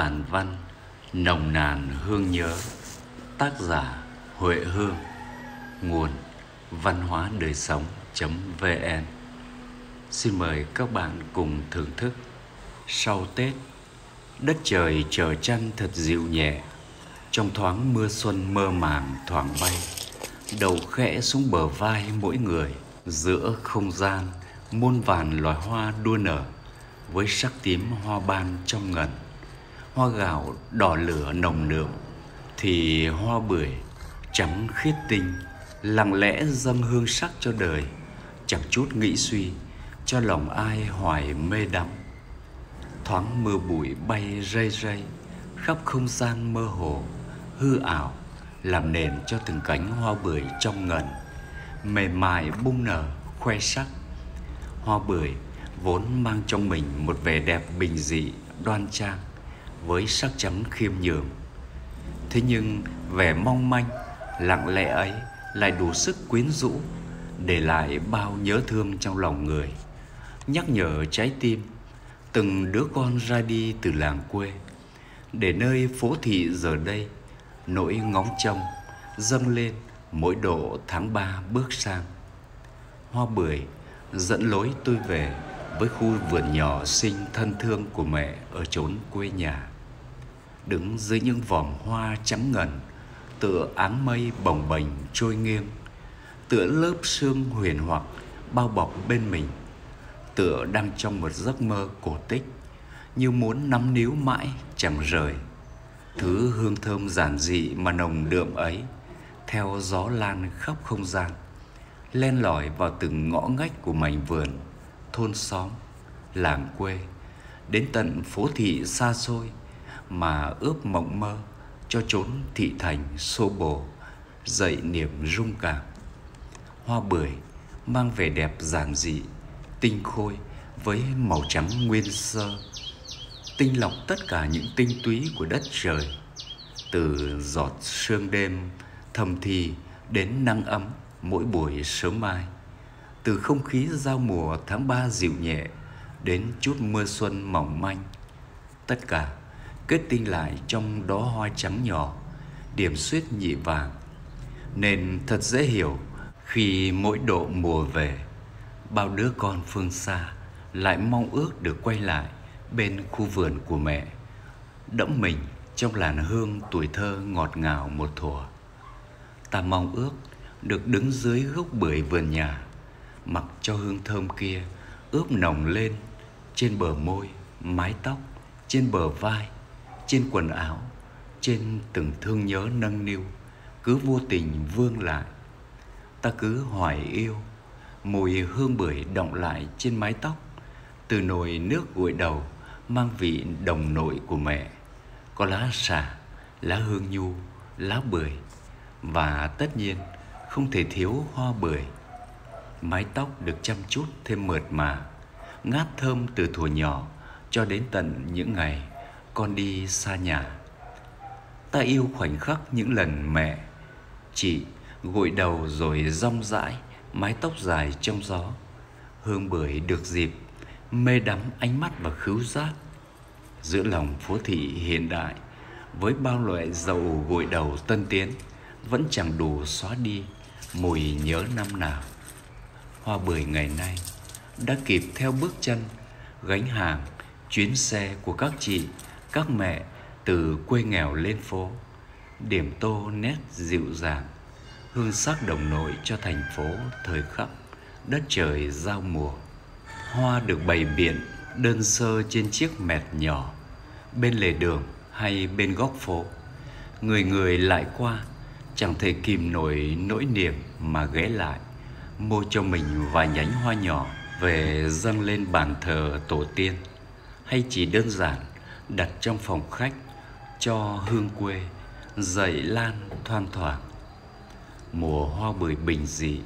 Tản văn, Nồng nàn hương nhớ. Tác giả Huệ Hương, Nguồn văn hóa đời sống.vn Xin mời các bạn cùng thưởng thức. Sau Tết, Đất trời chờ chăn thật dịu nhẹ. Trong thoáng mưa xuân mơ màng thoảng bay, Đầu khẽ xuống bờ vai mỗi người. Giữa không gian, Muôn vàn loài hoa đua nở, Với sắc tím hoa ban trong ngần hoa gạo đỏ lửa nồng nượm thì hoa bưởi trắng khiết tinh, lặng lẽ dâng hương sắc cho đời, chẳng chút nghĩ suy cho lòng ai hoài mê đắm. Thoáng mưa bụi bay rây rây, khắp không gian mơ hồ, hư ảo, làm nền cho từng cánh hoa bưởi trong ngần, mềm mại bung nở, khoe sắc. Hoa bưởi vốn mang trong mình một vẻ đẹp bình dị, đoan trang với sắc trắng khiêm nhường. Thế nhưng vẻ mong manh, lặng lẽ ấy lại đủ sức quyến rũ, để lại bao nhớ thương trong lòng người. Nhắc nhở trái tim, từng đứa con ra đi từ làng quê, để nơi phố thị giờ đây, nỗi ngóng trông dâng lên mỗi độ tháng ba bước sang. Hoa bưởi dẫn lối tôi về với khu vườn nhỏ xinh thân thương của mẹ ở chốn quê nhà. Đứng dưới những vòm hoa trắng ngần, tựa áng mây bồng bềnh trôi nghiêng, tựa lớp sương huyền hoặc bao bọc bên mình, tựa đang trong một giấc mơ cổ tích, như muốn nắm níu mãi chẳng rời. Thứ hương thơm giản dị mà nồng đượm ấy, theo gió lan khắp không gian, len lỏi vào từng ngõ ngách của mảnh vườn thôn xóm, làng quê, đến tận phố thị xa xôi mà ướp mộng mơ cho chốn thị thành xô bồ, dậy niềm rung cảm. Hoa bưởi mang vẻ đẹp giản dị, tinh khôi với màu trắng nguyên sơ, tinh lọc tất cả những tinh túy của đất trời, từ giọt sương đêm thầm thì đến nắng ấm mỗi buổi sớm mai từ không khí giao mùa tháng ba dịu nhẹ đến chút mưa xuân mỏng manh. Tất cả kết tinh lại trong đó hoa trắng nhỏ, điểm xuyết nhị vàng. Nên thật dễ hiểu khi mỗi độ mùa về, bao đứa con phương xa lại mong ước được quay lại bên khu vườn của mẹ, đẫm mình trong làn hương tuổi thơ ngọt ngào một thuở ta mong ước được đứng dưới gốc bưởi vườn nhà mặc cho hương thơm kia ướp nồng lên trên bờ môi mái tóc trên bờ vai trên quần áo trên từng thương nhớ nâng niu. Cứ vô tình vương lại. Ta cứ hoài yêu mùi hương bưởi động lại trên mái tóc từ nồi nước gội đầu mang vị đồng nội của mẹ. Có lá xà, lá hương nhu lá bưởi và tất nhiên không thể thiếu hoa bưởi mái tóc được chăm chút thêm mượt mà, ngát thơm từ thuở nhỏ cho đến tận những ngày con đi xa nhà. Ta yêu khoảnh khắc những lần mẹ, chị gội đầu rồi rong rãi mái tóc dài trong gió, hương bưởi được dịp mê đắm ánh mắt và khứu giác giữa lòng phố thị hiện đại với bao loại dầu gội đầu tân tiến vẫn chẳng đủ xóa đi mùi nhớ năm nào hoa bưởi ngày nay đã kịp theo bước chân gánh hàng chuyến xe của các chị, các mẹ từ quê nghèo lên phố. Điểm tô nét dịu dàng, hương sắc đồng nội cho thành phố thời khắc đất trời giao mùa. Hoa được bày biện đơn sơ trên chiếc mẹt nhỏ, bên lề đường hay bên góc phố. Người người lại qua, chẳng thể kìm nổi nỗi niềm mà ghé lại mua cho mình vài nhánh hoa nhỏ về dâng lên bàn thờ tổ tiên. Hay chỉ đơn giản đặt trong phòng khách cho hương quê, dậy lan thoang thoảng. Mùa hoa bưởi bình dị,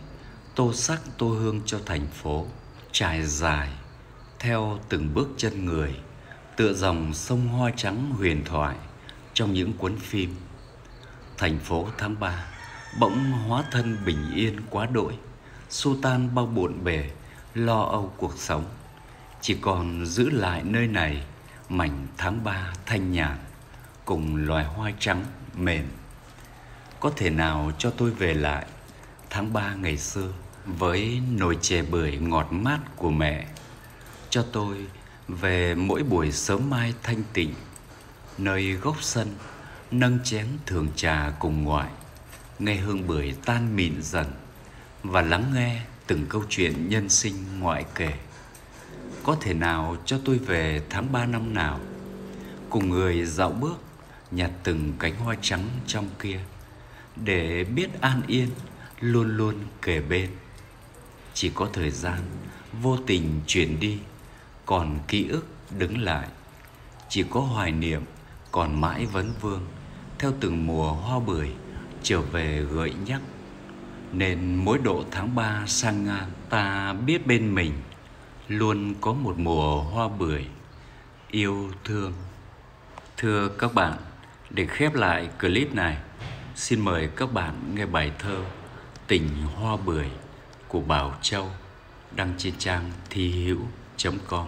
tô sắc tô hương cho thành phố, trải dài theo từng bước chân người, tựa dòng sông hoa trắng huyền thoại trong những cuốn phim. Thành phố tháng ba bỗng hóa thân bình yên quá đỗi xô tan bao bộn bề, lo âu cuộc sống. Chỉ còn giữ lại nơi này, mảnh tháng ba thanh nhàn, cùng loài hoa trắng mềm. Có thể nào cho tôi về lại tháng ba ngày xưa với nồi chè bưởi ngọt mát của mẹ? Cho tôi về mỗi buổi sớm mai thanh tịnh, nơi góc sân, nâng chén thường trà cùng ngoại. Nghe hương bưởi tan mịn dần và lắng nghe từng câu chuyện nhân sinh ngoại kể. Có thể nào cho tôi về tháng ba năm nào, cùng người dạo bước nhặt từng cánh hoa trắng trong kia, để biết an yên luôn luôn kề bên. Chỉ có thời gian, vô tình chuyển đi, còn ký ức đứng lại. Chỉ có hoài niệm, còn mãi vấn vương, theo từng mùa hoa bưởi trở về gợi nhắc nên mỗi độ tháng ba sang ngang ta biết bên mình luôn có một mùa hoa bưởi yêu thương. Thưa các bạn, để khép lại clip này, xin mời các bạn nghe bài thơ tình hoa bưởi của bảo châu, đăng trên trang thi hữu com.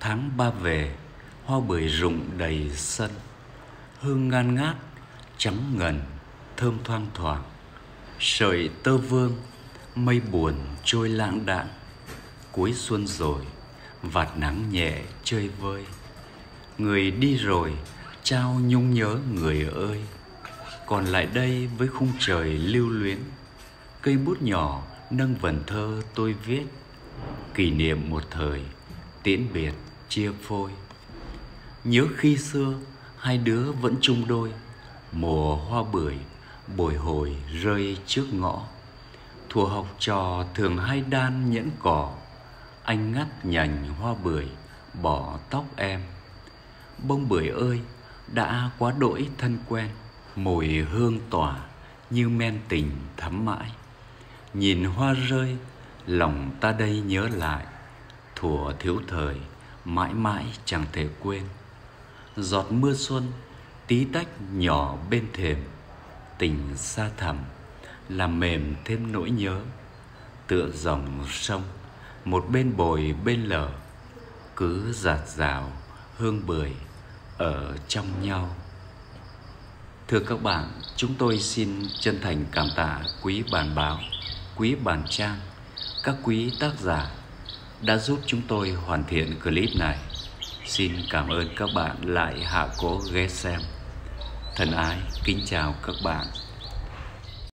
Tháng ba về, hoa bưởi rụng đầy sân, hương ngan ngát, trắng ngần, thơm thoang thoảng sợi tơ vương mây buồn trôi lãng đãng, cuối xuân rồi, vạt nắng nhẹ chơi vơi. Người đi rồi, trao nhung nhớ người ơi. Còn lại đây với khung trời lưu luyến, cây bút nhỏ nâng vần thơ tôi viết. Kỷ niệm một thời, tiễn biệt, chia phôi. Nhớ khi xưa, hai đứa vẫn chung đôi, mùa hoa bưởi bồi hồi rơi trước ngõ. Thùa học trò thường hay đan nhẫn cỏ. Anh ngắt nhành hoa bưởi, bỏ tóc em. Bông bưởi ơi, đã quá đỗi thân quen. Mùi hương tỏa như men tình thắm mãi. Nhìn hoa rơi, lòng ta đây nhớ lại. Thuở thiếu thời, mãi mãi chẳng thể quên. Giọt mưa xuân, tí tách nhỏ bên thềm tình xa thẳm, làm mềm thêm nỗi nhớ. Tựa dòng sông, một bên bồi bên lở, cứ giạt rào hương bưởi ở trong nhau. Thưa các bạn, chúng tôi xin chân thành cảm tạ quý bản báo, quý bản trang, các quý tác giả đã giúp chúng tôi hoàn thiện clip này. Xin cảm ơn các bạn lại hạ cố ghé xem thân ái kính chào các bạn.